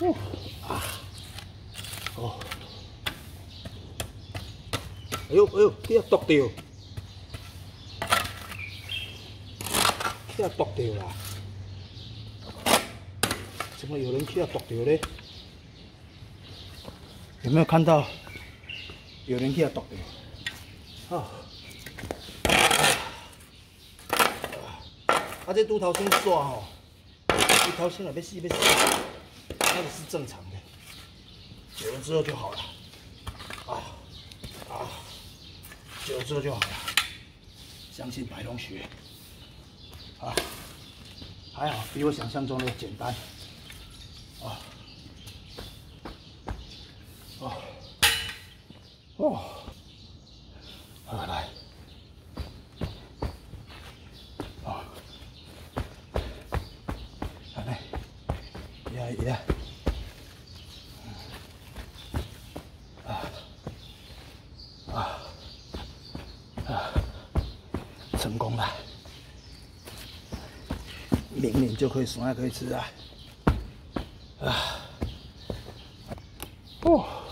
哦，哎呦哎呦，你也毒到，你也毒到啦！怎么有人去要毒到呢？有没有看到有人去要毒到？啊！啊，这拄头先刷吼，一头先来要死要死，那个是正常的，久了之后就好了。啊啊，久了之后就好了，相信白同学。啊，还好，比我想象中的简单。啊，哦，哦，啊来。耶！啊啊啊！成功了，明年就可以生还可以吃啊！啊！哦。